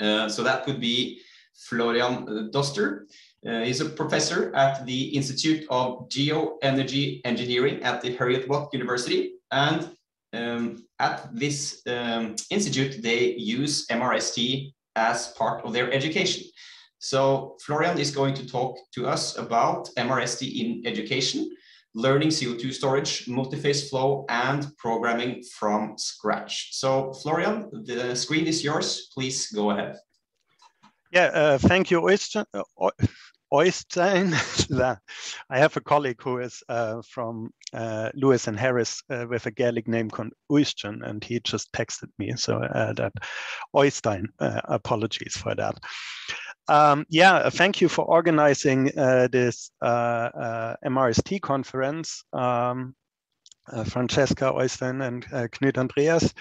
Uh, so that could be Florian Doster. Uh, he's a professor at the Institute of Geoenergy Engineering at the Heriot-Watt University. And um, at this um, institute, they use MRST as part of their education. So Florian is going to talk to us about MRST in education, learning CO2 storage, multi-phase flow, and programming from scratch. So Florian, the screen is yours. Please go ahead. Yeah, uh, thank you, Oystein. Uh, Oystein. I have a colleague who is uh, from uh, Lewis and Harris uh, with a Gaelic name called Oystein, and he just texted me. So that Oystein, uh, apologies for that. Um, yeah, thank you for organizing uh, this MRST conference, um, Francesca Oystein and Knut Andreas.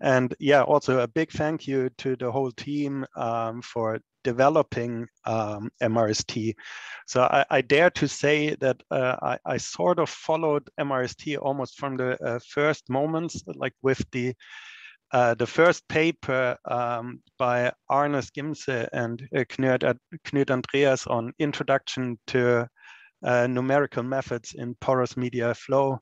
And yeah, also a big thank you to the whole team um, for developing um, MRST. So I, I, dare to say that uh, I, I, sort of followed MRST almost from the uh, first moments, like with the uh, the first paper um, by Arne Gimse and uh, Knut, Andreas on introduction to uh, numerical methods in porous media flow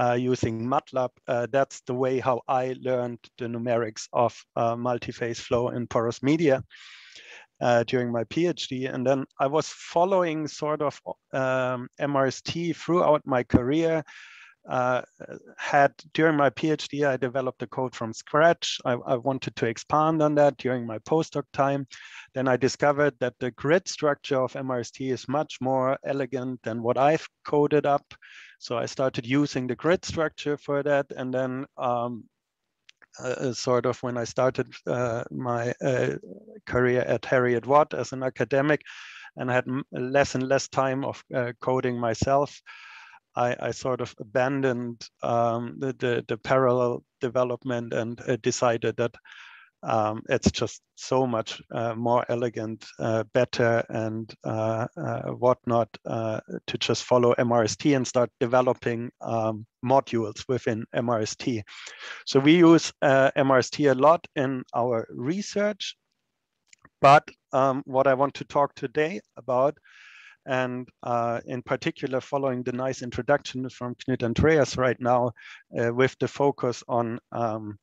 uh, using MATLAB. Uh, that's the way how I learned the numerics of multi-phase flow in porous media uh, during my PhD. And then I was following sort of um, MRST throughout my career. Uh, had during my PhD, I developed the code from scratch. I, I, wanted to expand on that during my postdoc time. Then I discovered that the grid structure of MRST is much more elegant than what I've coded up. So I started using the grid structure for that. And then um, uh, sort of when I started uh, my uh, career at Heriot-Watt as an academic and I had less and less time of uh, coding myself, I, I, sort of abandoned um, the, the, the, parallel development and uh, decided that um, it's just so much uh, more elegant, uh, better, and uh, uh whatnot uh, to just follow MRST and start developing um, modules within MRST. So we use uh, MRST a lot in our research, but um, what I want to talk today about and uh, in particular following the nice introduction from Knut Andreas right now uh, with the focus on um,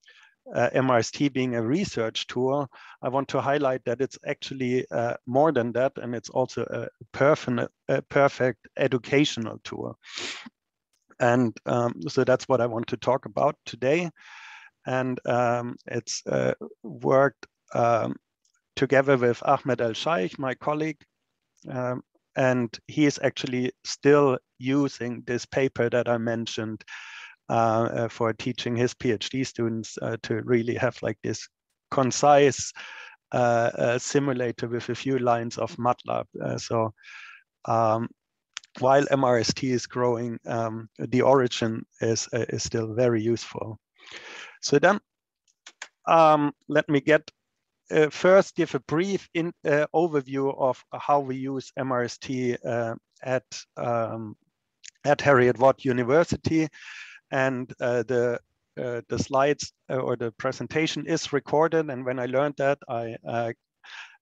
uh, MRST being a research tool, I want to highlight that it's actually uh, more than that, and it's also a, perfect, a perfect educational tool. And um, so that's what I want to talk about today. And um, it's uh, worked um, together with Ahmed El Sheikh, my colleague, um, and he is actually still using this paper that I mentioned uh, uh, for teaching his PhD students uh, to really have like this concise simulator with a few lines of MATLAB. so um, while MRST is growing, um, the origin is, is still very useful. So then um, let me get uh, first give a brief in, uh, overview of how we use MRST uh, at um, at Heriot-Watt University and uh, the uh, the slides uh, or the presentation is recorded. And when I learned that, I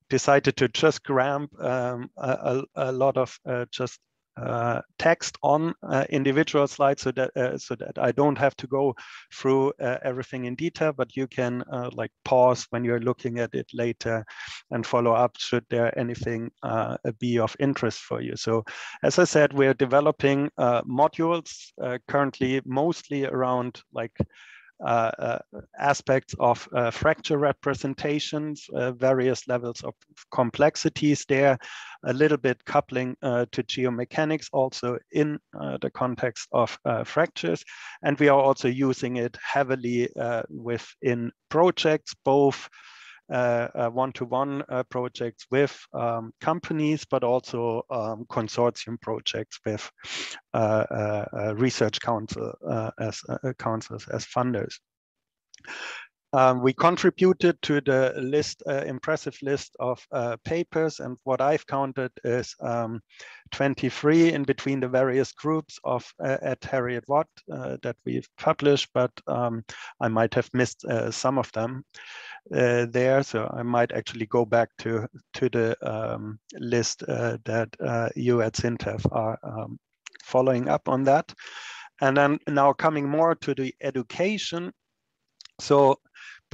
decided to just cram um, a, a, lot of just uh, text on uh, individual slides so that uh, so that I don't have to go through uh, everything in detail, but you can uh, like pause when you're looking at it later and follow up should there anything uh, be of interest for you. So as I said, we're developing modules currently mostly around like Uh, uh, aspects of uh, fracture representations, uh, various levels of complexities there, a little bit coupling to geomechanics also in the context of fractures. And we are also using it heavily within projects, both uh, one-to-one uh, projects with um, companies, but also um, consortium projects with uh, research council as councils as funders. Um, we contributed to the list, uh, impressive list of uh, papers, and what I've counted is um, 23 in between the various groups of uh, at Heriot-Watt uh, that we've published, but um, I might have missed uh, some of them uh, there, so I might actually go back to to the um, list that you at SINTEF are um, following up on that. And then now coming more to the education. So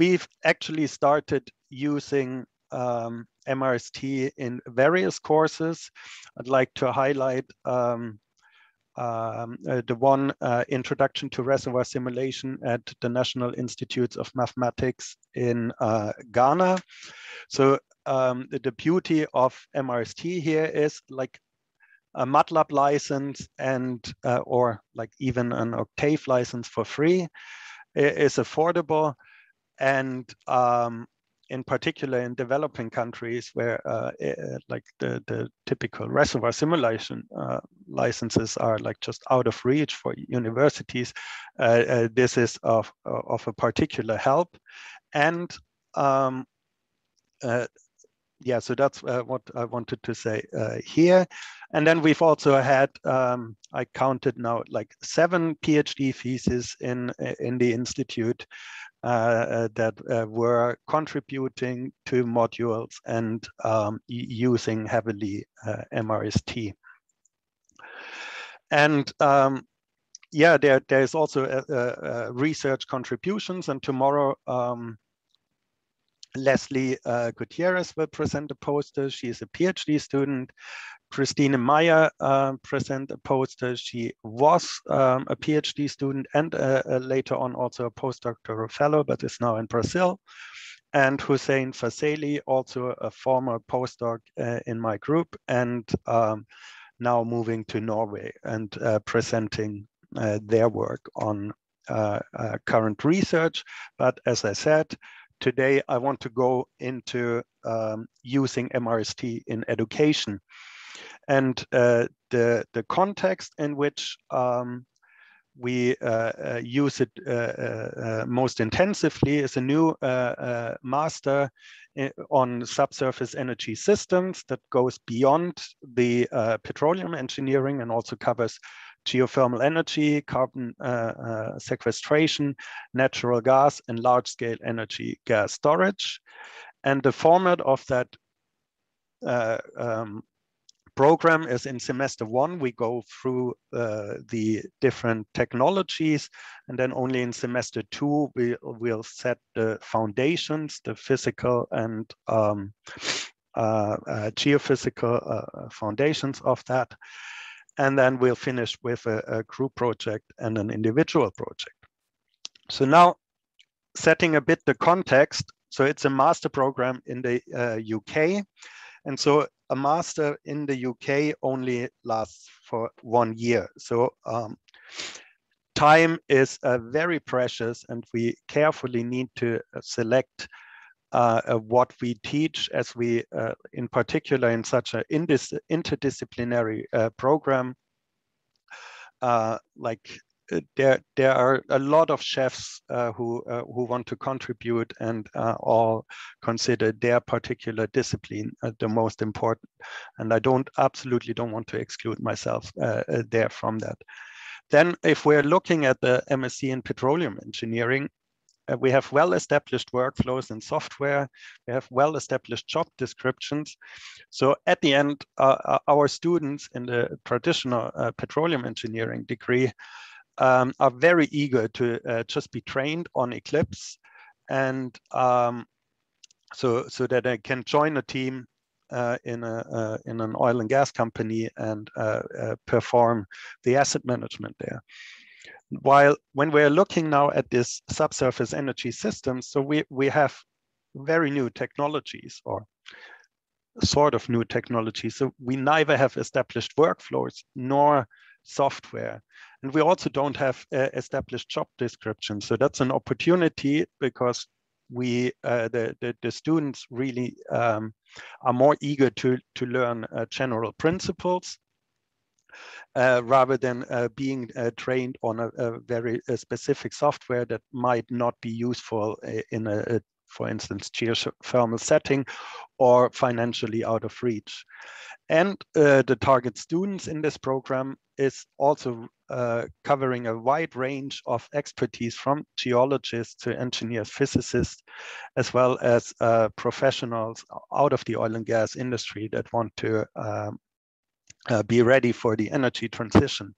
we've actually started using um, MRST in various courses. I'd like to highlight um, um, uh, the one uh, Introduction to Reservoir Simulation at the National Institutes of Mathematics in uh, Ghana. So um, the, the beauty of MRST here is like a MATLAB license and uh, or like even an Octave license for free is affordable and um, in particular in developing countries where uh, uh, like the, the typical reservoir simulation uh, licenses are like just out of reach for universities, uh, uh this is of, of a particular help. And um, uh, yeah, so that's what I wanted to say here. And then we've also had, um, I counted now like seven PhD theses in, in the Institute uh, uh, that uh, were contributing to modules and um, using heavily MRST. And um, yeah, there, there's also a, a research contributions and tomorrow um, Leslie uh, Gutierrez will present a poster. She is a PhD student Christine Meyer uh, present a poster. She was um, a PhD student and uh, uh, later on also a postdoctoral fellow, but is now in Brazil. And Hossein Fazeli, also a former postdoc uh, in my group and um, now moving to Norway and presenting their work on current research. But as I said, today I want to go into um, using MRST in education and uh, the the context in which um, we uh, uh, use it uh, uh, uh, most intensively is a new master on subsurface energy systems that goes beyond the petroleum engineering and also covers geothermal energy, carbon sequestration, natural gas, and large-scale energy gas storage. And the format of that um, program is in semester one, we go through uh, the different technologies, and then only in semester two, we will set the foundations, the physical and um, uh, uh, geophysical uh, foundations of that. And then we'll finish with a, a group project and an individual project. So now setting a bit the context, so it's a master program in the UK. Uh, and so a master in the UK only lasts for one year. So um, time is uh, very precious and we carefully need to uh, select uh, uh, what we teach as we, uh, in particular in such an interdisciplinary uh, program, like there there are a lot of chefs uh, who uh, who want to contribute and uh, all consider their particular discipline uh, the most important and i don't absolutely don't want to exclude myself uh, uh, there from that then if we're looking at the msc in petroleum engineering we have well-established workflows and software. We have well-established job descriptions. So at the end, our students in the traditional petroleum engineering degree um, are very eager to uh, just be trained on Eclipse and um, so so that they can join a team uh, in a uh, in an oil and gas company and uh, uh, perform the asset management there. While when we're looking now at this subsurface energy systems, so we we have very new technologies or sort of new technologies. So we neither have established workflows nor software. And we also don't have uh, established job descriptions. So that's an opportunity because we, uh, the, the, the, students really um, are more eager to, to learn uh, general principles uh, rather than uh, being uh, trained on a, a very specific software that might not be useful in a, a for instance, geothermal setting or financially out of reach. And uh, the target students in this program is also uh, covering a wide range of expertise from geologists to engineers, physicists, as well as uh, professionals out of the oil and gas industry that want to um, uh, be ready for the energy transition.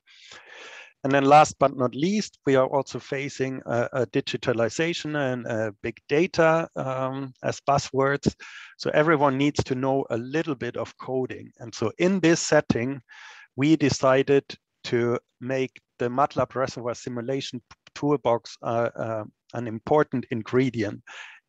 And then last but not least, we are also facing a, digitalization and big data um, as buzzwords. So everyone needs to know a little bit of coding. And so in this setting, we decided to make the MATLAB reservoir simulation toolbox uh, uh, an important ingredient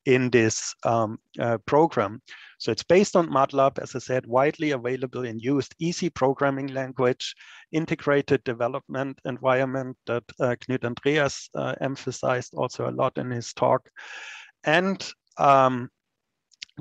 in this um, uh, program. So it's based on MATLAB, as I said, widely available and used, easy programming language, integrated development environment that uh, Knut Andreas uh, emphasized also a lot in his talk. And um,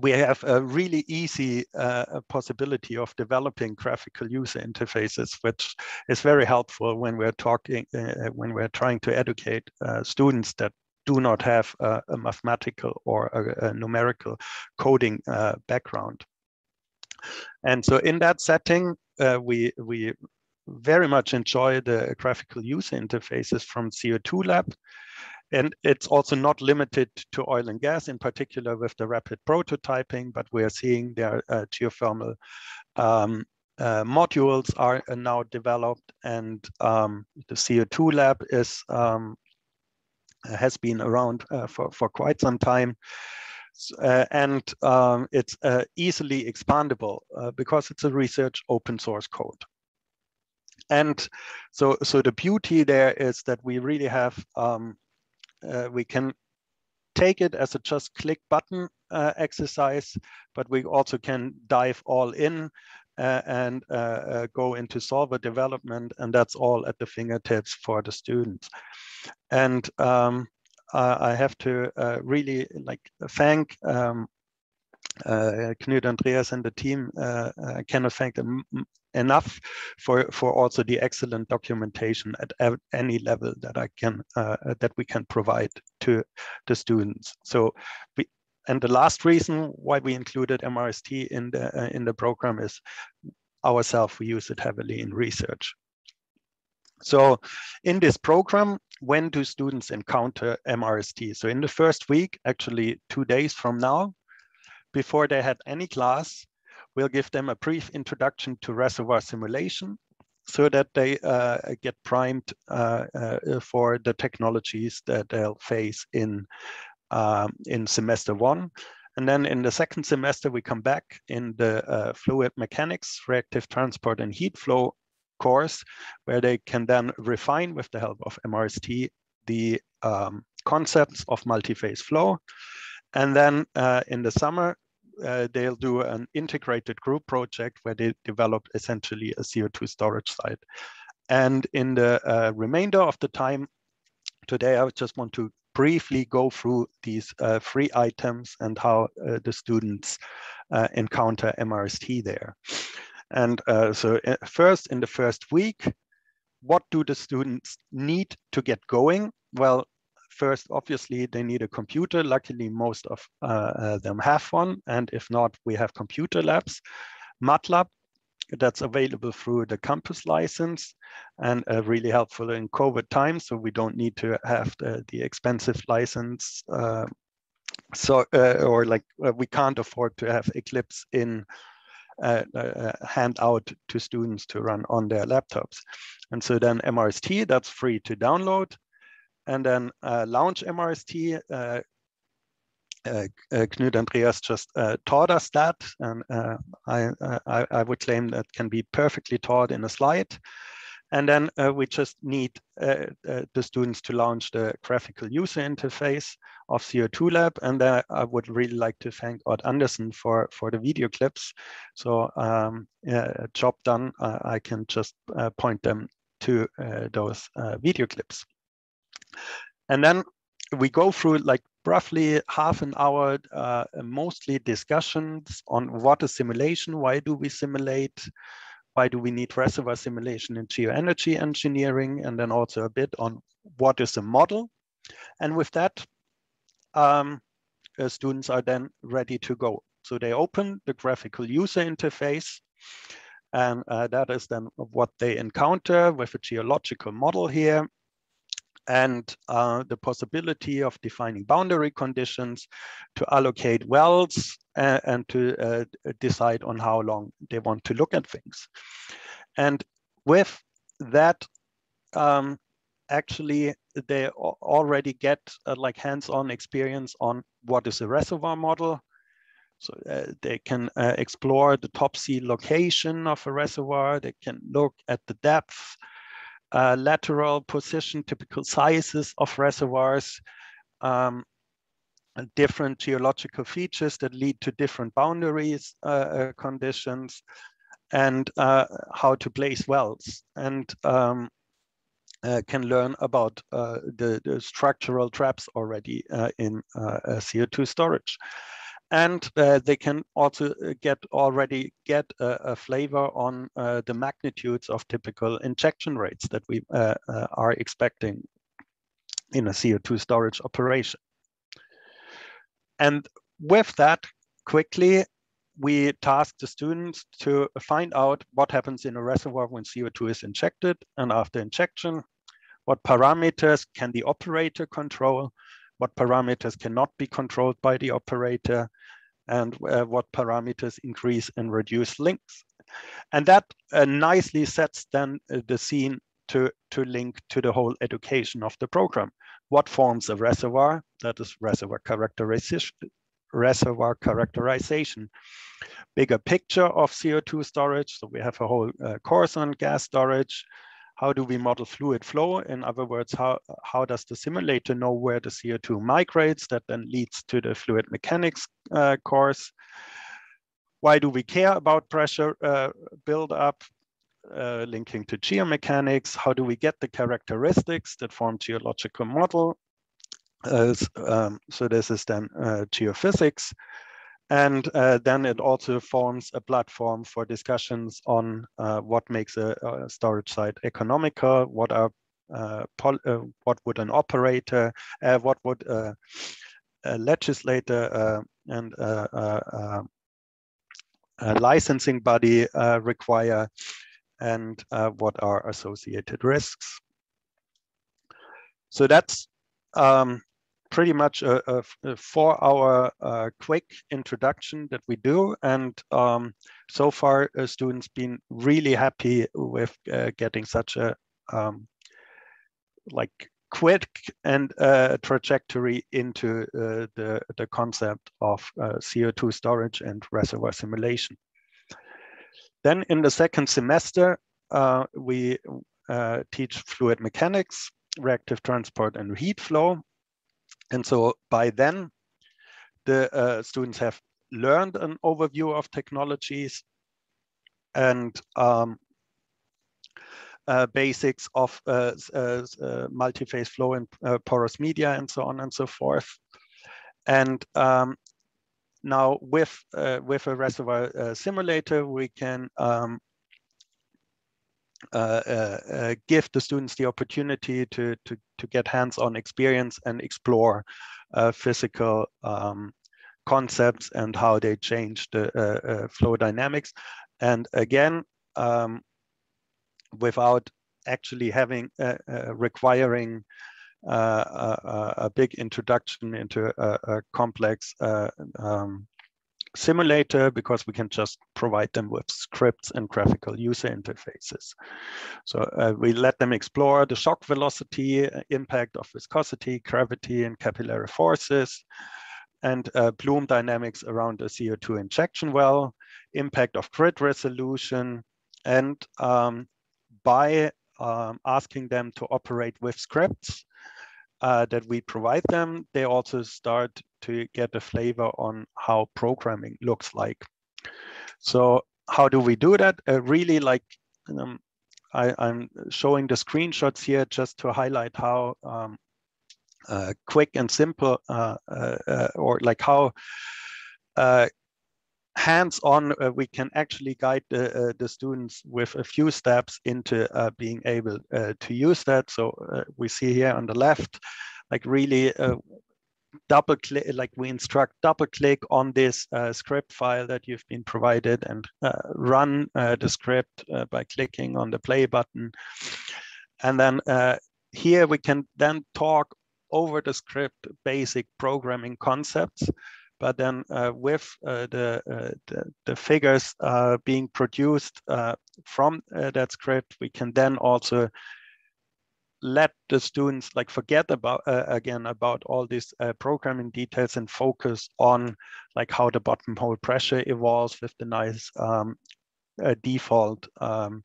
we have a really easy uh, possibility of developing graphical user interfaces, which is very helpful when we're talking, uh, when we're trying to educate uh, students that do not have a, a mathematical or a, a numerical coding uh, background. And so in that setting, uh, we, we very much enjoy the graphical user interfaces from CO2 Lab. And it's also not limited to oil and gas, in particular with the rapid prototyping, but we are seeing their uh, geothermal um, uh, modules are now developed and um, the CO2 lab is um, has been around uh, for, for quite some time. Uh, and um, it's uh, easily expandable uh, because it's a research open source code. And so, so the beauty there is that we really have, um, uh, we can take it as a just click button uh, exercise, but we also can dive all in uh, and uh, uh, go into solver development, and that's all at the fingertips for the students. And um, I have to really like thank um, uh, Knut Andreas and the team uh, I cannot thank them enough for for also the excellent documentation at any level that I can uh, that we can provide to the students. So we and the last reason why we included MRST in the uh, in the program is ourselves we use it heavily in research. So in this program, when do students encounter MRST? So in the first week, actually two days from now, before they had any class, we'll give them a brief introduction to reservoir simulation so that they uh, get primed uh, uh, for the technologies that they'll face in um, in semester one. And then in the second semester, we come back in the uh, fluid mechanics, reactive transport and heat flow course, where they can then refine with the help of MRST the um, concepts of multi-phase flow. And then uh, in the summer, uh, they'll do an integrated group project where they develop essentially a CO2 storage site. And in the uh, remainder of the time today, I just want to briefly go through these uh, three items and how uh, the students uh, encounter MRST there. And uh, so first, in the first week, what do the students need to get going? Well, first, obviously, they need a computer. Luckily, most of uh, them have one. And if not, we have computer labs. MATLAB that's available through the campus license and uh, really helpful in COVID times. So we don't need to have the, the expensive license. Uh, so, uh, or like uh, we can't afford to have Eclipse in uh, uh, hand out to students to run on their laptops. And so then MRST, that's free to download. And then Launch MRST uh, uh, Knut Andreas just uh, taught us that, and uh, I, I, I, would claim that can be perfectly taught in a slide. And then uh, we just need uh, the students to launch the graphical user interface of CO2 Lab. And I would really like to thank Odd Andersen for, for the video clips. So um, job done, I can just point them to those video clips. And then we go through like roughly half an hour, uh, mostly discussions on what is simulation, why do we simulate, why do we need reservoir simulation in geoenergy engineering, and then also a bit on what is a model. And with that, um, uh, students are then ready to go. So they open the graphical user interface, and uh, that is then what they encounter with a geological model here and uh, the possibility of defining boundary conditions to allocate wells uh, and to uh, decide on how long they want to look at things. And with that, um, actually, they already get uh, like hands-on experience on what is a reservoir model. So uh, they can uh, explore the top seal location of a reservoir. They can look at the depth, uh, lateral position, typical sizes of reservoirs, um, different geological features that lead to different boundaries uh, uh, conditions, and uh, how to place wells, and um, uh, can learn about uh, the, the, structural traps already in CO2 storage and uh, they can also uh, get already get a, a flavor on uh, the magnitudes of typical injection rates that we uh, uh are expecting in a CO2 storage operation. And with that, quickly, we task the students to find out what happens in a reservoir when CO2 is injected and after injection, what parameters can the operator control, what parameters cannot be controlled by the operator, and uh, what parameters increase and reduce links. And that uh, nicely sets then uh, the scene to, to link to the whole education of the program. What forms a reservoir? That is reservoir characterization. Reservoir characterization. Bigger picture of CO2 storage. So we have a whole uh, course on gas storage, how do we model fluid flow? In other words, how, how does the simulator know where the CO2 migrates that then leads to the fluid mechanics uh, course? Why do we care about pressure uh, buildup? Uh, linking to geomechanics, how do we get the characteristics that form geological model? Uh, um, so this is then uh, geophysics. And uh, then it also forms a platform for discussions on uh, what makes a, a, storage site economical, what are uh, uh what would an operator, uh, what would a, a legislator uh, and a, licensing body require, and what are associated risks. So that's um, pretty much a, a, a four-hour uh, quick introduction that we do, and um, so far uh, students been really happy with uh, getting such a um, like quick and uh, trajectory into uh, the the concept of uh, CO2 storage and reservoir simulation. Then in the second semester, we teach fluid mechanics, reactive transport and heat flow and so by then, the uh, students have learned an overview of technologies and um, uh, basics of uh, uh, uh multi-phase flow and uh, porous media and so on and so forth. And um, now with, with a reservoir simulator, we can um, give the students the opportunity to, to, to get hands-on experience and explore physical um, concepts and how they change the flow dynamics. And again, um, without actually having requiring uh, a, a, big introduction into a, a complex uh, um, simulator because we can just provide them with scripts and graphical user interfaces. So uh, we let them explore the shock velocity, uh, impact of viscosity, gravity, and capillary forces, and uh, dynamics around a CO2 injection well, impact of grid resolution, and um, by um, asking them to operate with scripts, uh, that we provide them, they also start to get a flavor on how programming looks like. So how do we do that? Uh, really like um, I, am showing the screenshots here just to highlight how um, uh, quick and simple uh, uh, uh or like how uh, hands-on, we can actually guide the, the students with a few steps into being able to use that. So we see here on the left, like really double click, like we instruct double click on this uh, script file that you've been provided and uh, run uh, the script by clicking on the play button. And then here we can then talk over the script basic programming concepts but then uh, with uh, the, uh, the, the figures being produced from that script, we can then also let the students like forget about uh, again about all these uh, programming details and focus on like how the bottom hole pressure evolves with the nice um, uh, default um,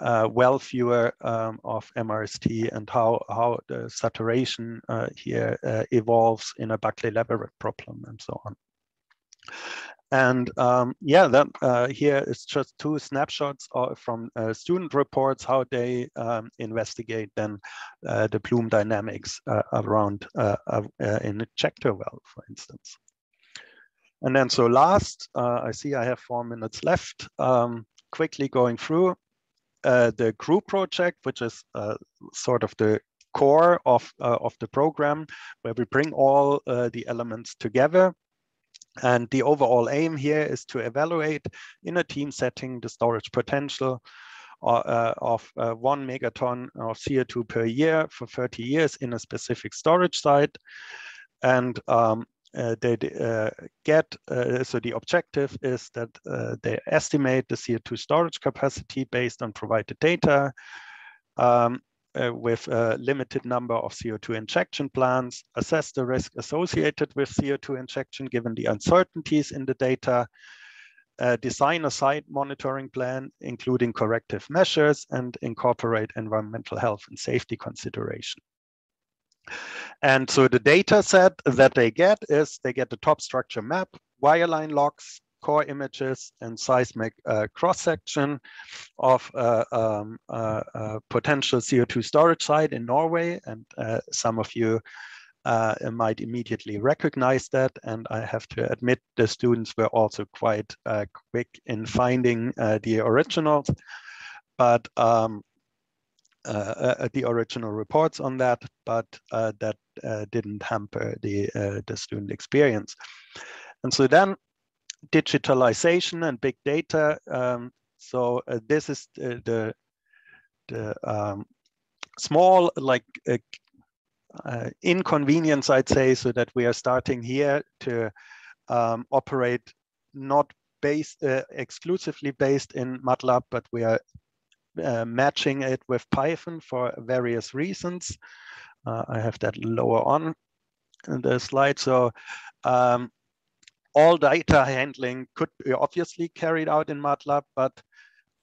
uh, well viewer um, of MRST and how, how the saturation uh, here uh, evolves in a Buckley-Leverett problem and so on. And um, yeah, then uh, here is just two snapshots from uh, student reports, how they um, investigate then uh, the plume dynamics around in a Chector well, for instance. And then so last, I see I have four minutes left. Um, quickly going through, uh, the group project, which is uh, sort of the core of, uh, of the program, where we bring all the elements together. And the overall aim here is to evaluate in a team setting the storage potential uh, of uh, one megaton of CO2 per year for 30 years in a specific storage site. And um, uh, they uh, get, uh, so the objective is that they estimate the CO2 storage capacity based on provided data um, with a limited number of CO2 injection plans, assess the risk associated with CO2 injection given the uncertainties in the data, uh, design a site monitoring plan, including corrective measures, and incorporate environmental health and safety consideration. And so the data set that they get is they get the top structure map, wireline logs, core images, and seismic uh, cross-section of uh, um, uh, uh potential CO2 storage site in Norway. And uh, some of you might immediately recognize that. And I have to admit the students were also quite quick in finding the originals. But um, uh, uh, the original reports on that, but uh, that didn't hamper the, the student experience. And so then digitalization and big data. Um, so this is the, the um, small like uh, uh, inconvenience, I'd say, so that we are starting here to um, operate not based uh, exclusively based in MATLAB, but we are uh, matching it with Python for various reasons. Uh, I have that lower on the slide. So um, all data handling could be obviously carried out in MATLAB, but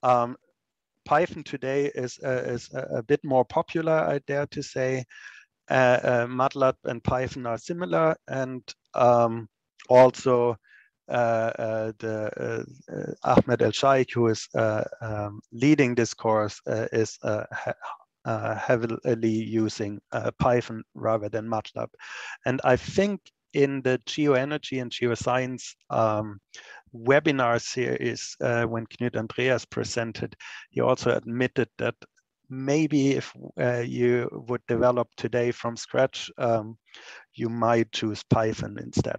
um, Python today is, uh, is a, bit more popular, I dare to say. Uh, uh, MATLAB and Python are similar, and um, also uh, uh, the uh, Ahmed El Sheikh, who is um, leading this course, is heavily using Python rather than MATLAB. And I think in the geoenergy and geoscience um, webinar series, uh, when Knut Andreas presented, he also admitted that maybe if uh, you would develop today from scratch, um, you might choose Python instead.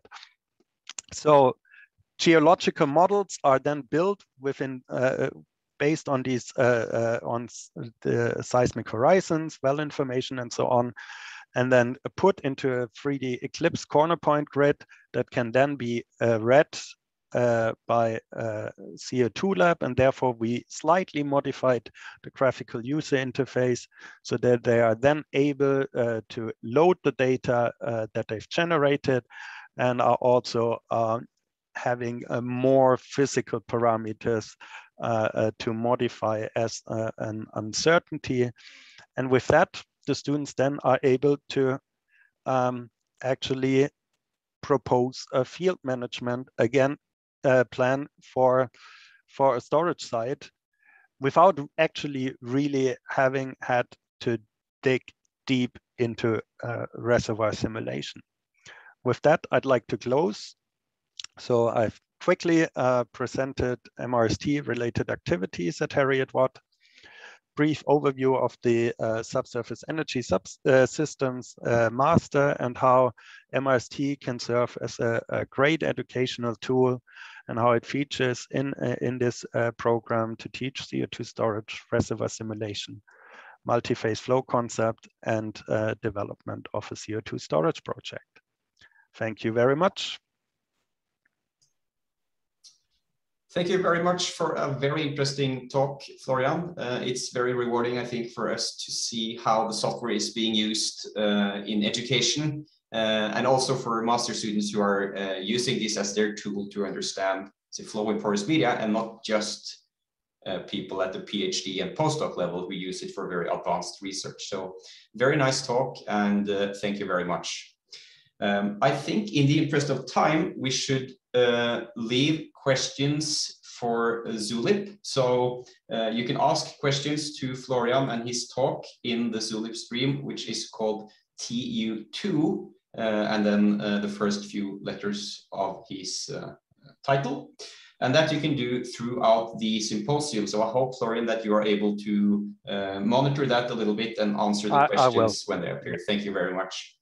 So geological models are then built within uh, based on these uh, uh, on the seismic horizons, well information, and so on, and then put into a 3D Eclipse corner point grid that can then be uh, read uh, by uh, CO2 lab, and therefore we slightly modified the graphical user interface so that they are then able uh, to load the data uh, that they've generated and are also um, having uh, more physical parameters uh, to modify as an uncertainty. And with that, the students then are able to um, actually propose a field management, again, plan for, for a storage site without actually really having had to dig deep into reservoir simulation. With that, I'd like to close so I've quickly uh, presented MRST related activities at Heriot-Watt, brief overview of the uh, subsurface energy sub uh, systems uh, master and how MRST can serve as a, a, great educational tool and how it features in, uh, in this program to teach CO2 storage reservoir simulation, multi-phase flow concept and development of a CO2 storage project. Thank you very much. Thank you very much for a very interesting talk, Florian. Uh, it's very rewarding, I think, for us to see how the software is being used uh, in education uh, and also for master students who are uh, using this as their tool to understand the flow in porous media and not just uh, people at the PhD and postdoc level who use it for very advanced research. So very nice talk and uh, thank you very much. Um, I think in the interest of time, we should uh, leave questions for Zulip. So uh, you can ask questions to Florian and his talk in the Zulip stream, which is called TU2, uh, and then uh, the first few letters of his uh, title. And that you can do throughout the symposium. So I hope, Florian, that you are able to uh, monitor that a little bit and answer the I, questions I when they appear. Thank you very much.